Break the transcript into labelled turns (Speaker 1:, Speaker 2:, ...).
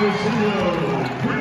Speaker 1: Hermosillo.